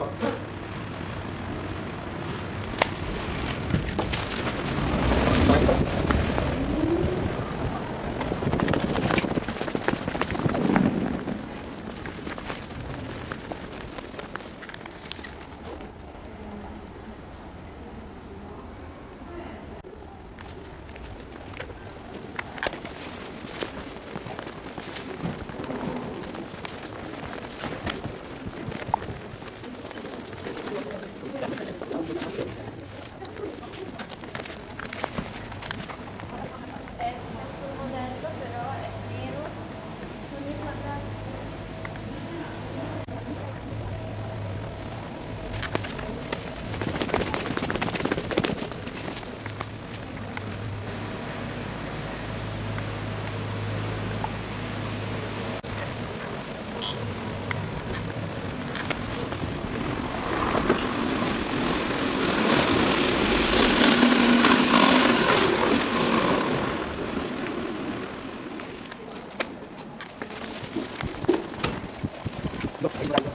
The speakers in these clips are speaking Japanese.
Bye-bye. Gracias.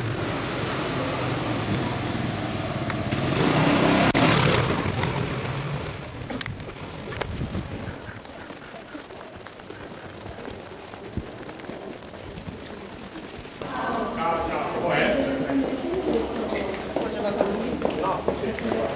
で、最終的にですね。こちらがブ。